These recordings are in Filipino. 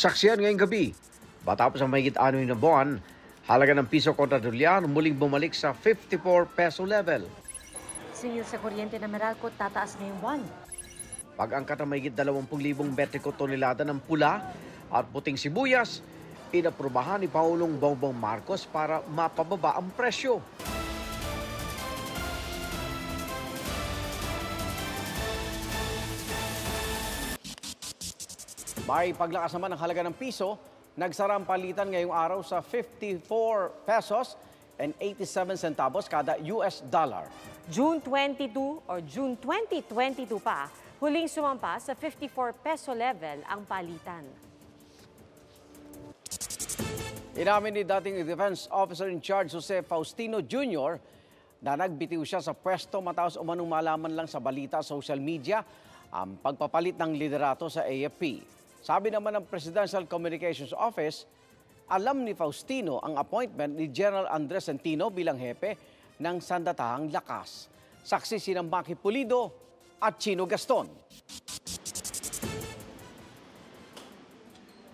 Saksiyan ngayong gabi, matapos ang mahigit anoy na buwan, halaga ng piso kontra dolyar muling bumalik sa 54 peso level. Singil sa kuryente na Meralco tataas ngayong buwan. Pag-angkat ng mahigit 20,000 metriko tonelada ng pula at puting sibuyas, inaprubahan ni Paulong Bongbong Marcos para mapababa ang presyo. May paglakas naman ng halaga ng piso, nagsara ang palitan ngayong araw sa 54 pesos and 87 centavos kada US dollar. June 22 or June 2022 pa, huling sumampa sa 54 peso level ang palitan. Inamin ni dating Defense Officer in Charge Jose Faustino Jr. na nagbitiw siya sa pwesto matapos umanong malaman lang sa balita sa social media ang pagpapalit ng liderato sa AFP. Sabi naman ng Presidential Communications Office, alam ni Faustino ang appointment ni General Andres Centino bilang hepe ng sandatahang lakas. Saksi sinang Maki Pulido at Chino Gaston.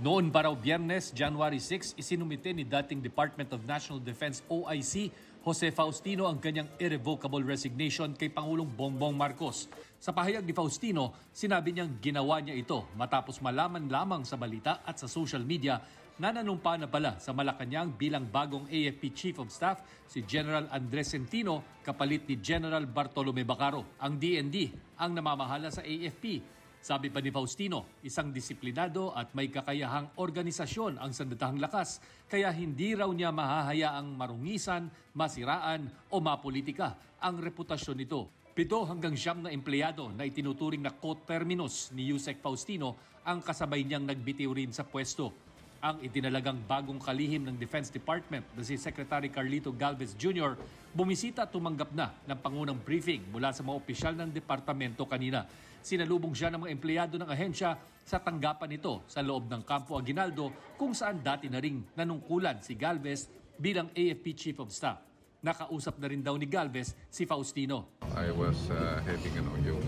Noon pa raw biyernes, January 6, isinumite ni dating Department of National Defense OIC Jose Faustino ang kanyang irrevocable resignation kay Pangulong Bongbong Marcos. Sa pahayag ni Faustino, sinabi niyang ginawa niya ito matapos malaman lamang sa balita at sa social media na nanumpa na pala sa Malacanang bilang bagong AFP Chief of Staff si General Andres Centino kapalit ni General Bartolome Bacaro. Ang DND ang namamahala sa AFP sabi pa ni Faustino, isang disiplinado at may kakayahang organisasyon ang sandatahang lakas, kaya hindi raw niya mahahayaang marungisan, masiraan o mapolitika ang reputasyon nito. Pito hanggang siyam na empleyado na itinuturing na co-terminus ni Yusek Faustino ang kasabay niyang nagbitiw rin sa pwesto. Ang itinalagang bagong kalihim ng Defense Department na si Secretary Carlito Galvez Jr. bumisita tumanggap na ng pangunang briefing mula sa mga opisyal ng departamento kanina. Sinalubong siya ng mga empleyado ng ahensya sa tanggapan nito sa loob ng Campo Aguinaldo kung saan dati na ring nanungkulan si Galvez bilang AFP Chief of Staff. Nakausap na rin daw ni Galvez si Faustino. I was uh, having ano, yung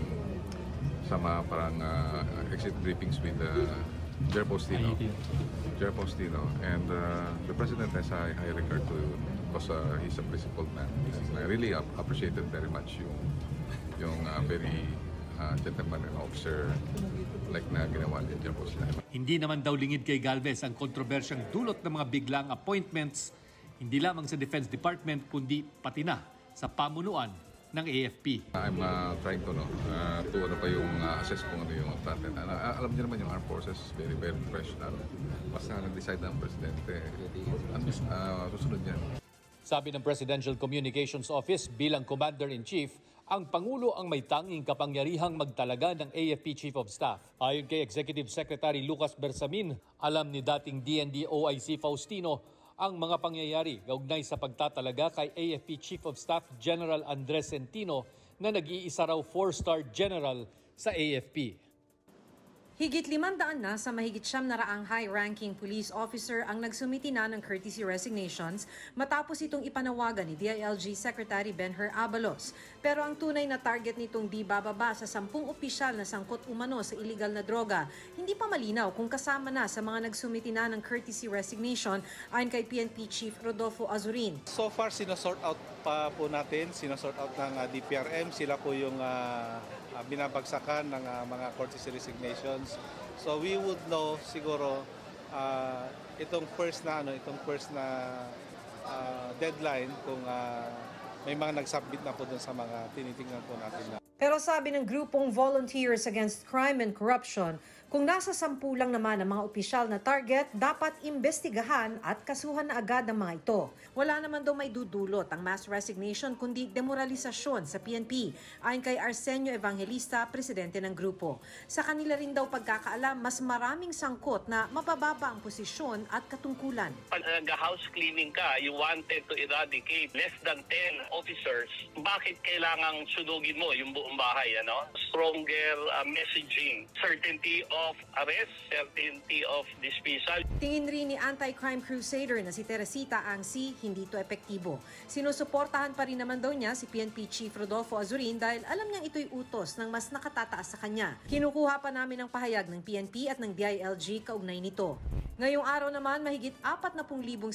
sa mga parang uh, exit briefings with uh, Jer Postino. Jer Postino. And uh, the President has high, high regard to because uh, he's a principled man. And I really ap- appreciated very much yung yung uh, very uh, gentleman and officer like na ginawa ni Jer Postino. Hindi naman daw lingid kay Galvez ang kontrobersyang dulot ng mga biglang appointments, hindi lamang sa Defense Department kundi pati na sa pamunuan ng AFP. I'm uh, trying to, no, uh, to ano pa yung uh, assess kung ano yung natin. Uh, alam niyo naman yung armed forces, very, very professional. Basta nag-decide ng presidente, uh, susunod yan. Sabi ng Presidential Communications Office bilang Commander-in-Chief, ang Pangulo ang may tanging kapangyarihang magtalaga ng AFP Chief of Staff. Ayon kay Executive Secretary Lucas Bersamin, alam ni dating DND OIC Faustino ang mga pangyayari kaugnay sa pagtatalaga kay AFP Chief of Staff General Andres Centino na nag-iisa raw four-star general sa AFP. Higit limandaan na sa mahigit siyam na raang high-ranking police officer ang nagsumiti na ng courtesy resignations matapos itong ipanawagan ni DILG Secretary Benher Abalos. Pero ang tunay na target nitong di bababa sa sampung opisyal na sangkot umano sa illegal na droga, hindi pa malinaw kung kasama na sa mga nagsumiti na ng courtesy resignation ayon kay PNP Chief Rodolfo Azurin. So far, sinosort out pa po natin, sinosort out ng uh, DPRM. Sila po yung uh, uh, binabagsakan ng uh, mga courtesy resignations. So we would know siguro uh, itong first na ano, itong first na uh, deadline kung uh, may mga nag-submit na po dun sa mga tinitingnan po natin na. Pero sabi ng grupong Volunteers Against Crime and Corruption, kung nasa sampu lang naman ang mga opisyal na target, dapat imbestigahan at kasuhan na agad ang mga ito. Wala naman daw may dudulot ang mass resignation kundi demoralisasyon sa PNP, ayon kay Arsenio Evangelista, presidente ng grupo. Sa kanila rin daw pagkakaalam, mas maraming sangkot na mabababa ang posisyon at katungkulan. Pag nag-house cleaning ka, you wanted to eradicate less than 10 officers, bakit kailangang sunugin mo yung buong bahay? Ano? Stronger uh, messaging, certainty of arrest, certainty of dismissal. Tingin rin ni anti-crime crusader na si Teresita Angsi, hindi ito epektibo. Sinusuportahan pa rin naman daw niya si PNP Chief Rodolfo Azurin dahil alam niyang ito'y utos ng mas nakatataas sa kanya. Kinukuha pa namin ang pahayag ng PNP at ng DILG kaugnay nito. Ngayong araw naman, mahigit 40,000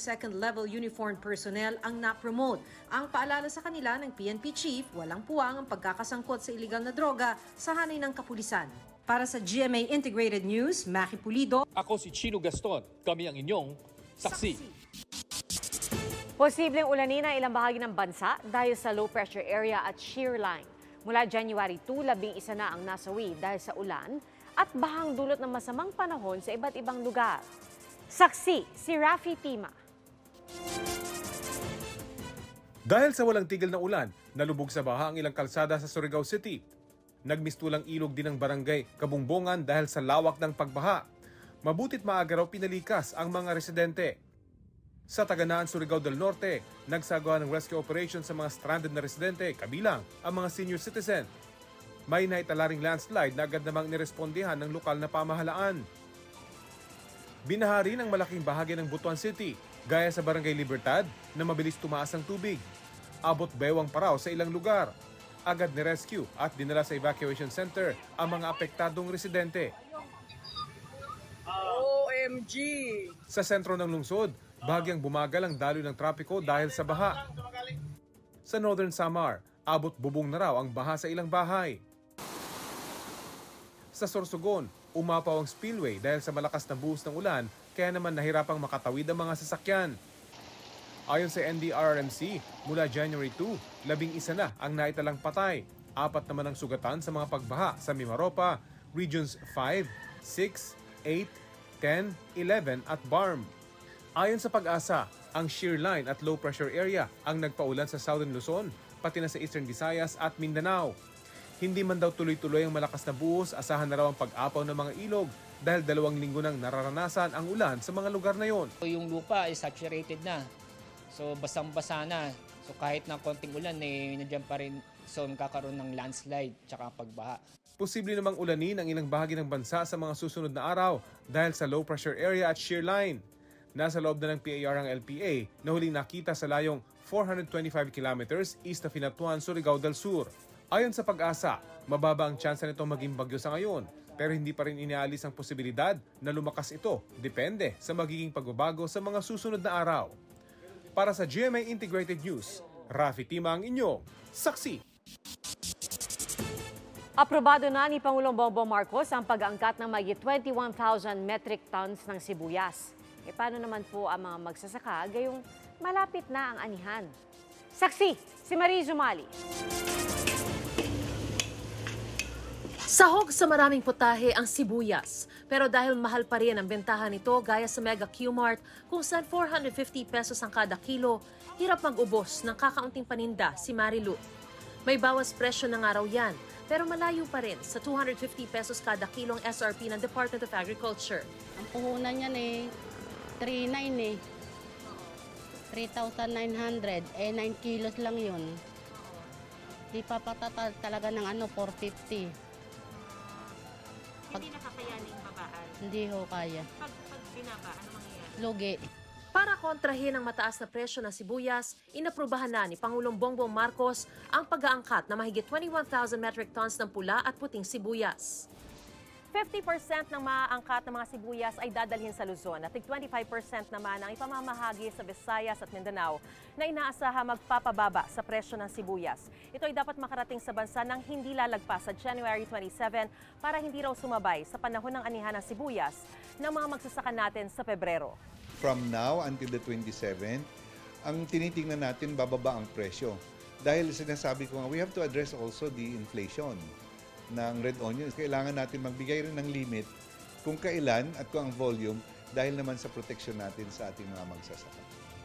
second-level uniformed personnel ang na-promote. Ang paalala sa kanila ng PNP Chief, walang puwang ang pagkakasangkot sa iligal na droga sa hanay ng kapulisan. Para sa GMA Integrated News, Maki Pulido, Ako si Chino Gaston. Kami ang inyong saksi. Posibleng ulanin ang ilang bahagi ng bansa dahil sa low pressure area at shear line. Mula January 2, labing isa na ang nasawi dahil sa ulan at bahang dulot ng masamang panahon sa iba't ibang lugar. Saksi, si Rafi Tima. Dahil sa walang tigil na ulan, nalubog sa baha ang ilang kalsada sa Surigao City. Nagmistulang ilog din ang barangay Kabungbongan dahil sa lawak ng pagbaha. Mabutit maaga raw pinalikas ang mga residente. Sa Taganaan, Surigao del Norte, nagsagawa ng rescue operation sa mga stranded na residente, kabilang ang mga senior citizen. May naitalaring landslide na agad namang nirespondihan ng lokal na pamahalaan. Binahari ng malaking bahagi ng Butuan City, gaya sa Barangay Libertad na mabilis tumaas ang tubig. Abot bewang pa raw sa ilang lugar. Agad ni-rescue at dinala sa evacuation center ang mga apektadong residente. OMG! Sa sentro ng lungsod, bahagyang bumagal ang daloy ng trapiko dahil sa baha. Sa Northern Samar, abot bubong na raw ang baha sa ilang bahay. Sa Sorsogon, umapaw ang spillway dahil sa malakas na buhos ng ulan kaya naman nahirapang makatawid ang mga sasakyan. Ayon sa NDRRMC, mula January 2, labing isa na ang naitalang patay. Apat naman ang sugatan sa mga pagbaha sa Mimaropa, Regions 5, 6, 8, 10, 11 at BARM. Ayon sa pag-asa, ang shear line at low pressure area ang nagpaulan sa Southern Luzon, pati na sa Eastern Visayas at Mindanao. Hindi man daw tuloy-tuloy ang malakas na buhos, asahan na raw ang pag-apaw ng mga ilog dahil dalawang linggo nang nararanasan ang ulan sa mga lugar na yon. Yung lupa is saturated na. So basang-basa na. So kahit na konting ulan, eh, nandiyan pa rin. So magkakaroon ng landslide tsaka pagbaha. Posible namang ulanin ang ilang bahagi ng bansa sa mga susunod na araw dahil sa low pressure area at shear line. Nasa loob na ng PAR ang LPA na huling nakita sa layong 425 kilometers east of Hinatuan, Surigao del Sur. Ayon sa pag-asa, mababa ang tsansa nito maging bagyo sa ngayon pero hindi pa rin inialis ang posibilidad na lumakas ito depende sa magiging pagbabago sa mga susunod na araw. Para sa GMA Integrated News, Rafi Tima ang inyong saksi. Aprobado na ni Pangulong Bongbong Marcos ang pag-angkat ng mahigit 21,000 metric tons ng sibuyas. E paano naman po ang mga magsasaka gayong malapit na ang anihan? Saksi, si Marie Zumali. Sahog sa maraming putahe ang sibuyas. Pero dahil mahal pa rin ang bentahan nito gaya sa Mega Q-Mart kung saan 450 pesos ang kada kilo, hirap mag-ubos ng kakaunting paninda si Marilu. May bawas presyo ng araw yan, pero malayo pa rin sa 250 pesos kada kilong SRP ng Department of Agriculture. Ang puhunan niyan eh, 3,900 eh. 3,900. Eh, 9 kilos lang yun. Di pa patata talaga ng ano, 450. Pag, Hindi nakakayaning babaan. hindi ho kaya. Pag, pag binaba, ano mangyayari? Lugi. Para kontrahin ang mataas na presyo ng sibuyas, inaprubahan na ni Pangulong Bongbong Marcos ang pag-aangkat na mahigit 21,000 metric tons ng pula at puting sibuyas. 50% ng maaangkat ng mga sibuyas ay dadalhin sa Luzon at 25% naman ang ipamamahagi sa Visayas at Mindanao na inaasaha magpapababa sa presyo ng sibuyas. Ito ay dapat makarating sa bansa ng hindi lalagpas sa January 27 para hindi raw sumabay sa panahon ng anihan ng sibuyas ng mga magsasaka natin sa Pebrero. From now until the 27th, ang tinitingnan natin bababa ang presyo. Dahil sinasabi ko nga, we have to address also the inflation ng red onions. Kailangan natin magbigay rin ng limit kung kailan at kung ang volume dahil naman sa protection natin sa ating mga magsasaka.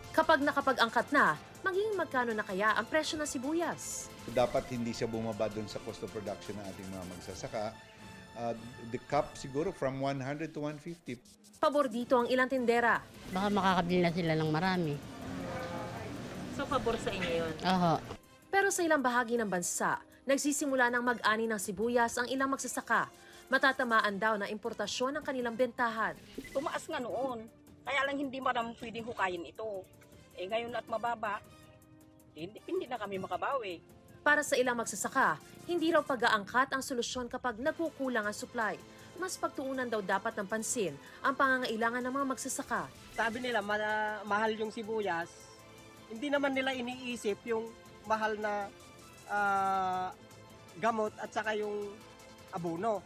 Kapag nakapag-angkat na, maging magkano na kaya ang presyo ng sibuyas? Dapat hindi siya bumaba doon sa cost of production ng ating mga magsasaka. Uh, the cap siguro from 100 to 150. Pabor dito ang ilang tindera. Baka makakabili na sila ng marami. So, pabor sa inyo yun? Oho. Pero sa ilang bahagi ng bansa, nagsisimula ng mag-ani ng sibuyas ang ilang magsasaka. Matatamaan daw na importasyon ang kanilang bentahan. Tumaas nga noon. Kaya lang hindi maram pwedeng hukayin ito. Eh ngayon at mababa, hindi, hindi na kami makabawi. Para sa ilang magsasaka, hindi raw pag-aangkat ang solusyon kapag nagkukulang ang supply. Mas pagtuunan daw dapat ng pansin ang pangangailangan ng mga magsasaka. Sabi nila ma- mahal yung sibuyas. Hindi naman nila iniisip yung mahal na ah, gamot at saka yung abono.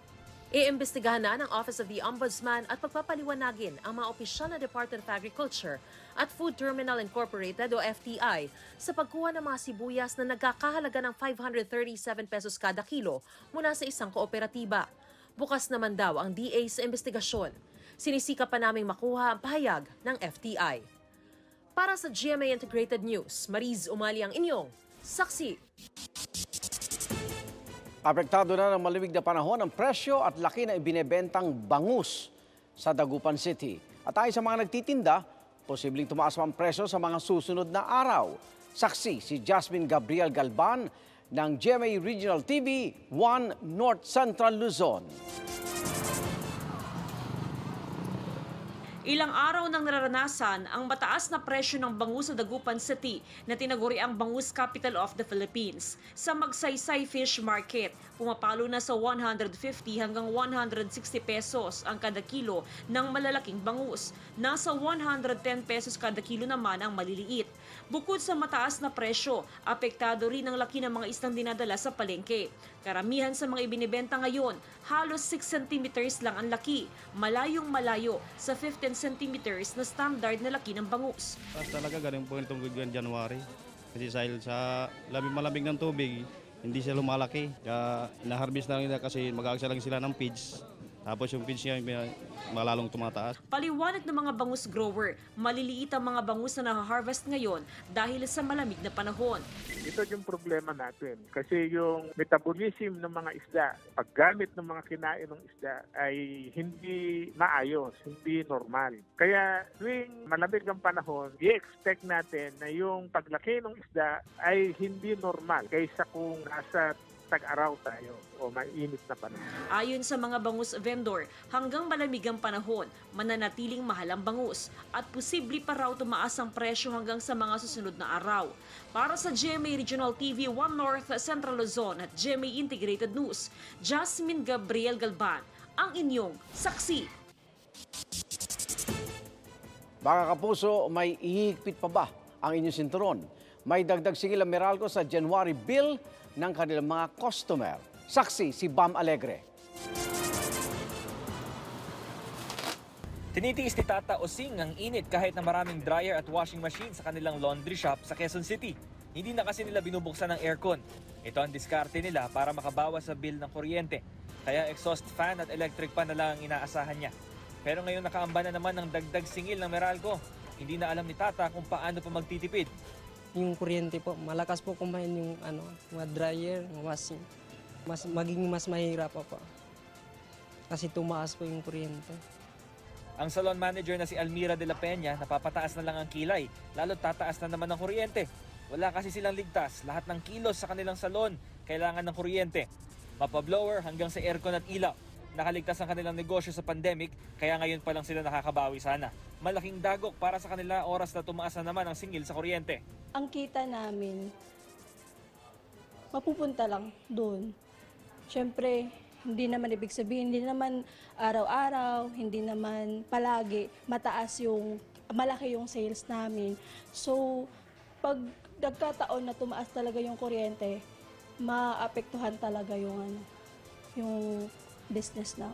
Iimbestigahan na ng Office of the Ombudsman at pagpapaliwanagin ang mga opisyal na Department of Agriculture at Food Terminal Incorporated o FTI sa pagkuha ng mga sibuyas na nagkakahalaga ng 537 pesos kada kilo mula sa isang kooperatiba. Bukas naman daw ang DA sa investigasyon. Sinisika pa naming makuha ang pahayag ng FTI. Para sa GMA Integrated News, Mariz Umali ang inyong saksi. Apektado na ng malamig na panahon ang presyo at laki na ibinebentang bangus sa Dagupan City. At ayon sa mga nagtitinda, posibleng tumaas ang presyo sa mga susunod na araw. Saksi si Jasmine Gabriel Galban ng GMA Regional TV 1 North Central Luzon. Ilang araw nang nararanasan ang mataas na presyo ng bangus sa Dagupan City na tinaguri ang Bangus Capital of the Philippines. Sa Magsaysay Fish Market, pumapalo na sa 150 hanggang 160 pesos ang kada kilo ng malalaking bangus. Nasa 110 pesos kada kilo naman ang maliliit. Bukod sa mataas na presyo, apektado rin ang laki ng mga isang dinadala sa palengke. Karamihan sa mga ibinibenta ngayon, halos 6 centimeters lang ang laki, malayong malayo sa 15 centimeters na standard na laki ng bangus. Tapos talaga ganun po itong January. Kasi dahil sa lamig malamig ng tubig, hindi siya lumalaki. Kaya inaharvest na lang nila kasi mag-aagsa lang sila ng feeds. Tapos yung feeds niya malalong tumataas. Paliwanag ng mga bangus grower, maliliit ang mga bangus na nahaharvest ngayon dahil sa malamig na panahon. Ito yung problema natin. Kasi yung metabolism ng mga isda, paggamit ng mga kinain ng isda ay hindi maayos, hindi normal. Kaya tuwing malamig ang panahon, i-expect natin na yung paglaki ng isda ay hindi normal kaysa kung nasa tag-araw tayo o mainit na panahon. Ayon sa mga bangus vendor, hanggang malamig ang panahon, mananatiling mahal ang bangus at posible pa raw tumaas ang presyo hanggang sa mga susunod na araw. Para sa GMA Regional TV 1 North Central Luzon at GMA Integrated News, Jasmine Gabriel Galban, ang inyong saksi. Baka kapuso, may ihigpit pa ba ang inyong sinturon? May dagdag singil ang Meralco sa January bill ng kanilang mga customer. Saksi si Bam Alegre. Tinitiis ni Tata Osing ang init kahit na maraming dryer at washing machine sa kanilang laundry shop sa Quezon City. Hindi na kasi nila binubuksan ng aircon. Ito ang diskarte nila para makabawas sa bill ng kuryente. Kaya exhaust fan at electric fan na lang ang inaasahan niya. Pero ngayon nakaamba na naman ng dagdag singil ng Meralco. Hindi na alam ni Tata kung paano pa magtitipid. Yung kuryente po, malakas po kumain yung ano, mga dryer, mga washing. Mas, maging mas mahirap pa po. Kasi tumaas po yung kuryente. Ang salon manager na si Almira de la Peña, napapataas na lang ang kilay, lalo tataas na naman ang kuryente. Wala kasi silang ligtas, lahat ng kilos sa kanilang salon kailangan ng kuryente. Mapa-blower hanggang sa aircon at ilaw. Nakaligtas ang kanilang negosyo sa pandemic, kaya ngayon pa lang sila nakakabawi sana. Malaking dagok para sa kanila oras na tumaas na naman ang singil sa kuryente. Ang kita namin, mapupunta lang doon. Siyempre, hindi naman ibig sabihin, hindi naman araw-araw, hindi naman palagi mataas yung, malaki yung sales namin. So, pag nagkataon na tumaas talaga yung kuryente, maapektuhan talaga yung ano, yung business na.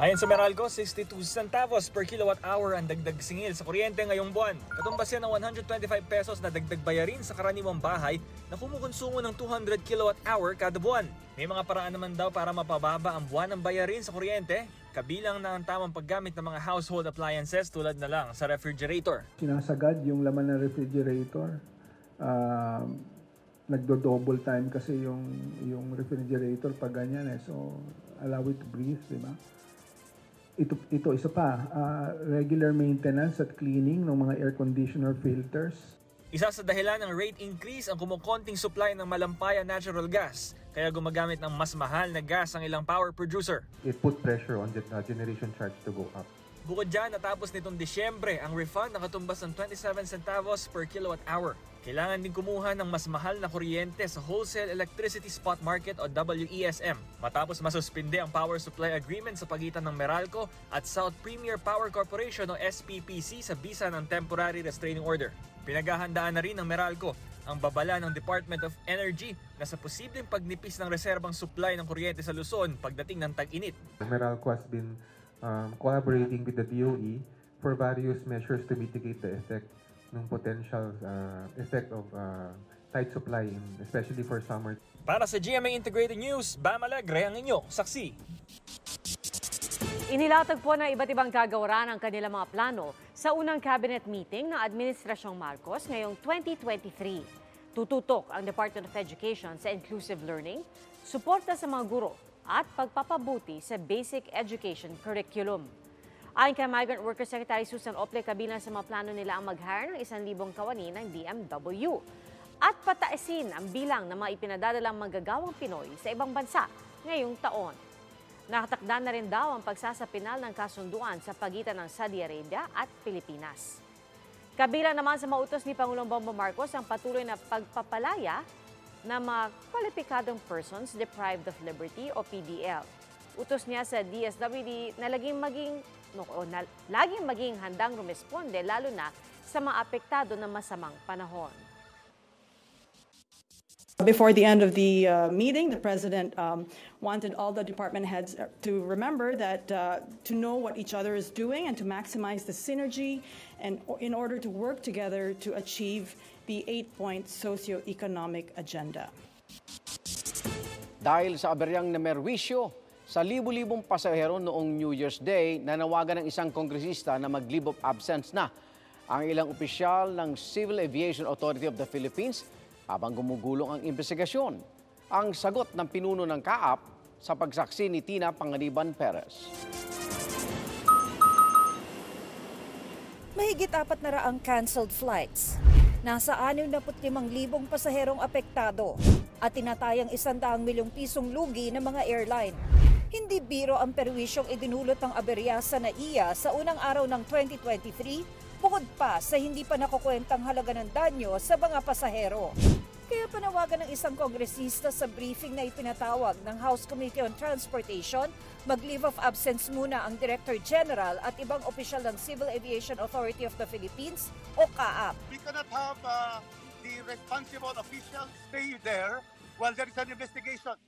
Ayon sa Meralco, 62 centavos per kilowatt hour ang dagdag singil sa kuryente ngayong buwan. Katumbas yan ng 125 pesos na dagdag bayarin sa karaniwang bahay na kumukonsumo ng 200 kilowatt hour kada buwan. May mga paraan naman daw para mapababa ang buwan ng bayarin sa kuryente, kabilang na ang tamang paggamit ng mga household appliances tulad na lang sa refrigerator. Sinasagad yung laman ng refrigerator. Uh, nagdo-double time kasi yung yung refrigerator pag ganyan eh. So, allow it to breathe, di ba? ito, ito isa pa, uh, regular maintenance at cleaning ng mga air conditioner filters. Isa sa dahilan ng rate increase ang kumukonting supply ng malampaya natural gas, kaya gumagamit ng mas mahal na gas ang ilang power producer. it put pressure on the uh, generation charge to go up. Bukod dyan, natapos nitong Disyembre ang refund na katumbas ng 27 centavos per kilowatt hour. Kailangan din kumuha ng mas mahal na kuryente sa Wholesale Electricity Spot Market o WESM matapos masuspinde ang power supply agreement sa pagitan ng Meralco at South Premier Power Corporation o SPPC sa bisa ng Temporary Restraining Order. Pinaghahandaan na rin ng Meralco ang babala ng Department of Energy na sa posibleng pagnipis ng reserbang supply ng kuryente sa Luzon pagdating ng tag-init. Meralco has been um, collaborating with the DOE for various measures to mitigate the effect ng potential uh, effect of uh, tight supply, in, especially for summer. Para sa GMA Integrated News, Bam Alegre ang inyong saksi. Inilatag po ng iba't ibang kagawaran ang kanilang mga plano sa unang cabinet meeting ng Administrasyong Marcos ngayong 2023. Tututok ang Department of Education sa inclusive learning, suporta sa mga guro at pagpapabuti sa basic education curriculum. Ayon kay Migrant Worker Secretary Susan Ople, kabilang sa mga plano nila ang mag-hire ng 1,000 kawani ng DMW at pataisin ang bilang ng mga ipinadadalang manggagawang Pinoy sa ibang bansa ngayong taon. Nakatakda na rin daw ang pagsasapinal ng kasunduan sa pagitan ng Saudi Arabia at Pilipinas. Kabilang naman sa mautos ni Pangulong Bongbong Marcos ang patuloy na pagpapalaya ng mga kwalipikadong persons deprived of liberty o PDL. Utos niya sa DSWD na laging maging no, o na, laging maging handang rumesponde lalo na sa mga apektado ng masamang panahon. Before the end of the uh, meeting, the president um, wanted all the department heads uh, to remember that uh, to know what each other is doing and to maximize the synergy and in order to work together to achieve the eight-point socioeconomic agenda. Dahil sa aberyang na merwisyo, sa libu-libong pasahero noong New Year's Day, nanawagan ng isang kongresista na mag-leave of absence na ang ilang opisyal ng Civil Aviation Authority of the Philippines habang gumugulong ang investigasyon. Ang sagot ng pinuno ng kaap sa pagsaksi ni Tina Panganiban Perez. Mahigit apat na raang canceled flights. Nasa 65,000 pasaherong apektado at tinatayang 100 milyong pisong lugi ng mga airline. Hindi biro ang perwisyong idinulot ng aberya sa NAIA sa unang araw ng 2023 bukod pa sa hindi pa nakukwentang halaga ng danyo sa mga pasahero. Kaya panawagan ng isang kongresista sa briefing na ipinatawag ng House Committee on Transportation, mag-leave of absence muna ang Director General at ibang opisyal ng Civil Aviation Authority of the Philippines o CAAP. We cannot have uh, the responsible officials stay there while there is an investigation.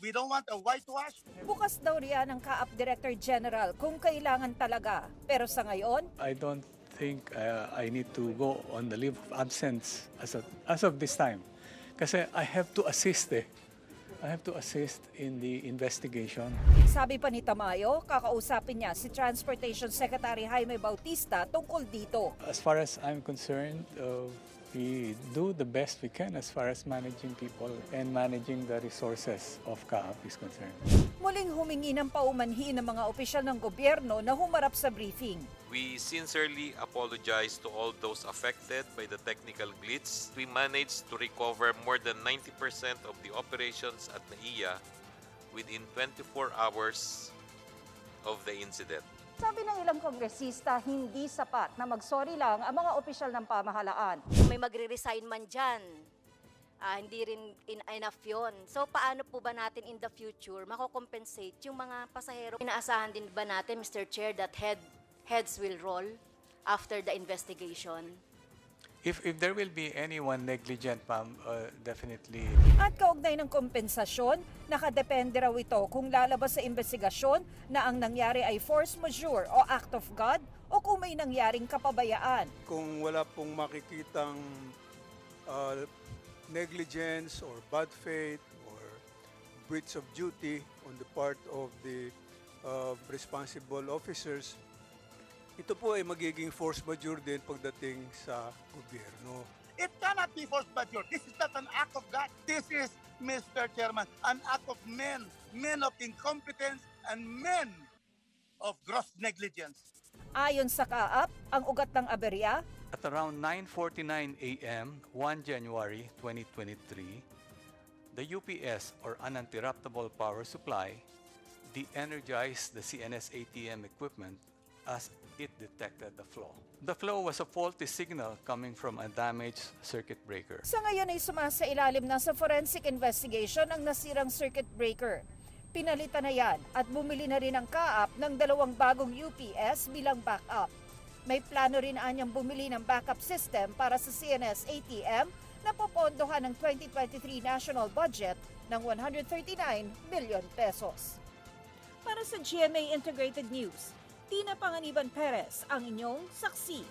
We don't want a whitewash. Bukas daw riyan ng CAAP Director General kung kailangan talaga. Pero sa ngayon, I don't think uh, I need to go on the leave of absence as of, as of this time. Kasi I have to assist eh. I have to assist in the investigation. sabi pa ni Tamayo, kakausapin niya si Transportation Secretary Jaime Bautista tungkol dito. As far as I'm concerned, uh, we do the best we can as far as managing people and managing the resources of CAAP is concerned. Muling humingi ng paumanhin ng mga opisyal ng gobyerno na humarap sa briefing. We sincerely apologize to all those affected by the technical glitch. We managed to recover more than 90% of the operations at NAIA within 24 hours of the incident. Sabi ng ilang kongresista, hindi sapat na magsorry lang ang mga opisyal ng pamahalaan. may magre-resign man dyan. Ah, hindi rin in- enough yun. So, paano po ba natin in the future makocompensate yung mga pasahero? Inaasahan din ba natin, Mr. Chair, that head, heads will roll after the investigation? If, if there will be anyone negligent, ma'am, uh, definitely At kaugnay ng kompensasyon, nakadepende raw ito kung lalabas sa investigasyon na ang nangyari ay force majeure o act of God o kung may nangyaring kapabayaan. kung wala pong makikitang uh, negligence or bad faith or breach of duty on the part of the uh, responsible officers, ito po ay magiging force majeure din pagdating sa gobyerno. It cannot be force majeure. This is not an act of God. This is, Mr. Chairman, an act of men, men of incompetence and men of gross negligence. Ayon sa kaap, ang ugat ng aberya At around 9.49 a.m., 1 January 2023, the UPS or uninterruptible power supply de-energized the CNS ATM equipment as it detected the flaw. The flaw was a faulty signal coming from a damaged circuit breaker. Sa ngayon ay sumasailalim na sa forensic investigation ang nasirang circuit breaker. Pinalitan na yan at bumili na rin ang kaap ng dalawang bagong UPS bilang backup. May plano rin anyang bumili ng backup system para sa CNS ATM na popondohan ng 2023 national budget ng 139 million pesos. Para sa GMA Integrated News, Tina Panganiban Perez ang inyong saksi.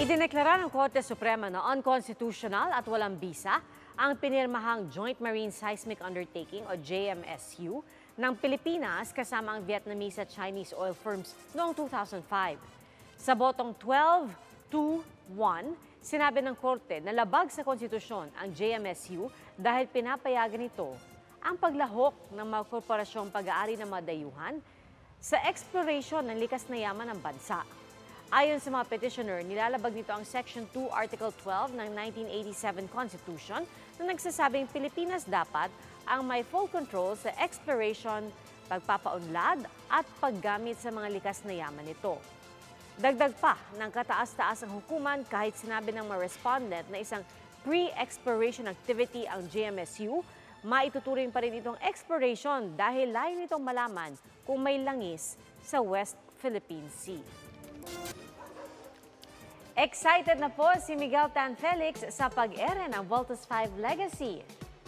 Idineklara ng Korte Suprema na unconstitutional at walang bisa ang pinirmahang Joint Marine Seismic Undertaking o JMSU ng Pilipinas kasama ang Vietnamese at Chinese oil firms noong 2005. Sa botong 12-2-1, sinabi ng Korte na labag sa konstitusyon ang JMSU dahil pinapayagan nito ang paglahok ng mga korporasyong pag-aari ng mga dayuhan sa exploration ng likas na yaman ng bansa. Ayon sa mga petitioner, nilalabag nito ang Section 2, Article 12 ng 1987 Constitution na nagsasabing Pilipinas dapat ang may full control sa exploration, pagpapaunlad at paggamit sa mga likas na yaman nito. Dagdag pa ng kataas-taas ang hukuman kahit sinabi ng mga respondent na isang pre-exploration activity ang GMSU, maituturing pa rin itong exploration dahil layo nitong malaman kung may langis sa West Philippine Sea. Excited na po si Miguel Tan Felix sa pag-ere ng Voltus 5 Legacy.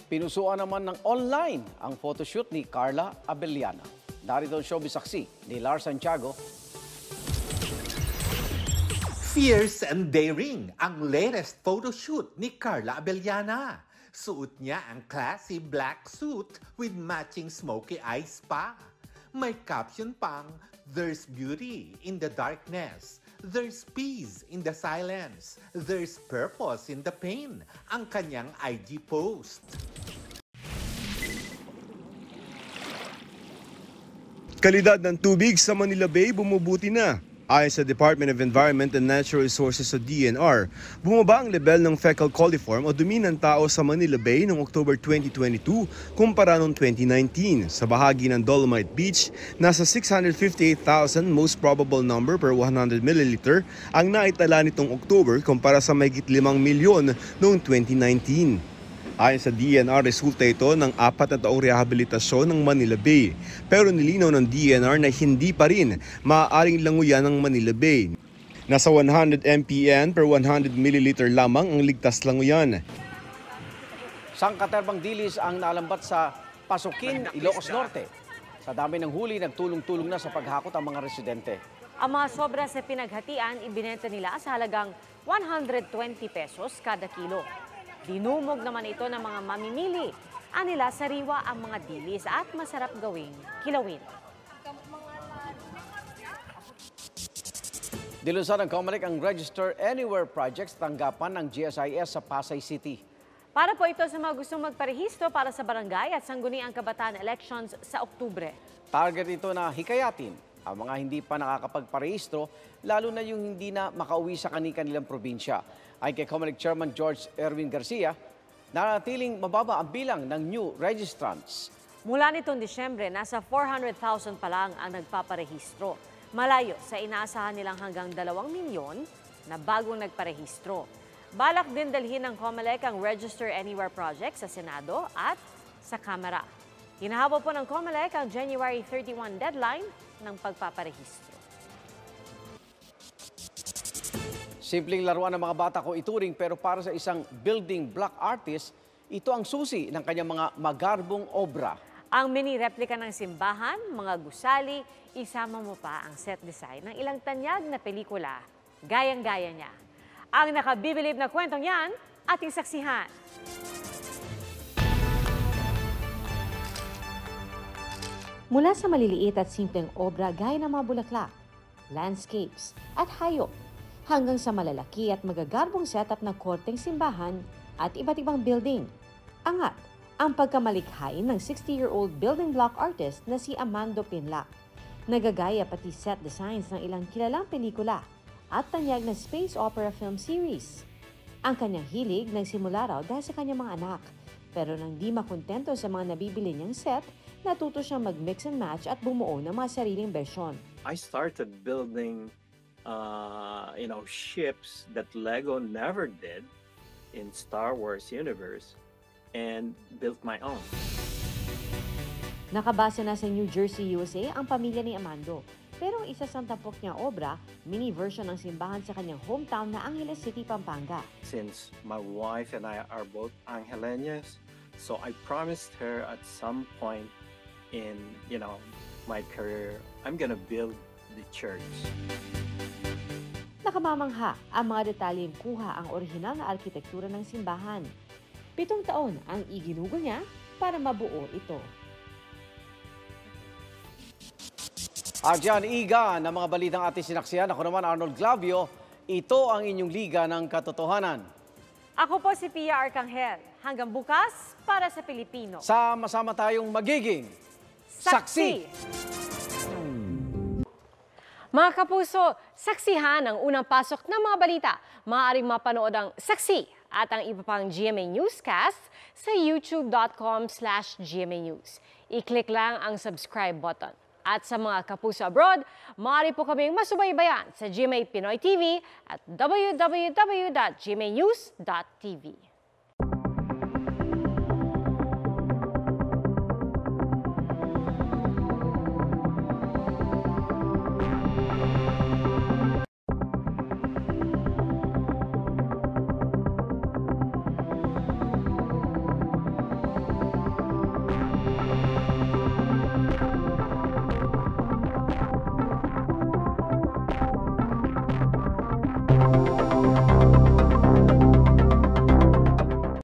Pinusuan naman ng online ang photoshoot ni Carla Abellana. Darito ang showbiz saksi ni Lars Santiago. Fierce and daring ang latest photoshoot ni Carla Abellana. Suot niya ang classy black suit with matching smoky eyes pa. May caption pang, There's beauty in the darkness. There's peace in the silence. There's purpose in the pain. Ang kanyang IG post. Kalidad ng tubig sa Manila Bay bumubuti na. Ayon sa Department of Environment and Natural Resources o DNR, bumaba ang level ng fecal coliform o dumi ng tao sa Manila Bay noong October 2022 kumpara noong 2019. Sa bahagi ng Dolomite Beach, nasa 658,000 most probable number per 100 milliliter ang naitala nitong October kumpara sa mahigit 5 milyon noong 2019. Ayon sa DNR, resulta ito ng apat na taong rehabilitasyon ng Manila Bay. Pero nilinaw ng DNR na hindi pa rin maaaring languyan ng Manila Bay. Nasa 100 mpn per 100 milliliter lamang ang ligtas languyan. Sangkaterbang dilis ang nalambat sa Pasukin, Ilocos Norte. Sa dami ng huli, nagtulong-tulong na sa paghakot ang mga residente. Ang mga sobra sa pinaghatian, ibinenta nila sa halagang 120 pesos kada kilo. Dinumog naman ito ng mga mamimili. Anila sariwa ang mga dilis at masarap gawing kilawin. Dilusan ng COMELEC ang Register Anywhere projects tanggapan ng GSIS sa Pasay City. Para po ito sa mga gustong magparehistro para sa barangay at sangguniang kabataan elections sa Oktubre. Target ito na hikayatin ang mga hindi pa nakakapagparehistro, lalo na yung hindi na makauwi sa kanilang probinsya. Ay kay COMELEC Chairman George Erwin Garcia, nanatiling mababa ang bilang ng new registrants. Mula nitong Disyembre, nasa 400,000 pa lang ang nagpaparehistro. Malayo sa inaasahan nilang hanggang 2 milyon na bagong nagparehistro. Balak din dalhin ng COMELEC ang Register Anywhere project sa Senado at sa Kamara. Hinahabol po ng COMELEC ang January 31 deadline ng pagpaparehistro. Simpleng laruan ng mga bata ko ituring pero para sa isang building block artist, ito ang susi ng kanyang mga magarbong obra. Ang mini replika ng simbahan, mga gusali, isama mo pa ang set design ng ilang tanyag na pelikula. Gayang-gaya niya. Ang nakabibilib na kwentong yan, ating saksihan. Mula sa maliliit at simpleng obra gaya ng mga bulaklak, landscapes at hayop, hanggang sa malalaki at magagarbong setup ng korteng simbahan at iba't ibang building. Angat ang pagkamalikhain ng 60-year-old building block artist na si Amando Pinlac. Nagagaya pati set designs ng ilang kilalang pelikula at tanyag na space opera film series. Ang kanyang hilig nagsimula raw dahil sa kanyang mga anak. Pero nang di makontento sa mga nabibili niyang set, natuto siyang mag-mix and match at bumuo ng mga sariling bersyon. I started building, uh, you know, ships that Lego never did in Star Wars universe and built my own. Nakabase na sa New Jersey, USA ang pamilya ni Amando. Pero ang isa sa tampok niya obra, mini version ng simbahan sa kanyang hometown na Angeles City, Pampanga. Since my wife and I are both Angeleñas, so I promised her at some point in, you know, my career, I'm gonna build the church. Nakamamangha ang mga detalyeng kuha ang orihinal na arkitektura ng simbahan. Pitong taon ang iginugol niya para mabuo ito. Arjan Iga ng mga balitang ating sinaksiyan. Ako naman Arnold Glavio. Ito ang inyong Liga ng Katotohanan. Ako po si Pia Arcangel. Hanggang bukas para sa Pilipino. Sama-sama tayong magiging saksi. Mga kapuso, saksihan ang unang pasok ng mga balita. Maaaring mapanood ang saksi at ang iba pang GMA Newscast sa youtube.com slash GMA News. I-click lang ang subscribe button. At sa mga kapuso abroad, maaari po kaming masubaybayan sa GMA Pinoy TV at www.gmanews.tv.